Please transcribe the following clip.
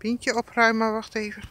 Pintje opruimen, wacht even.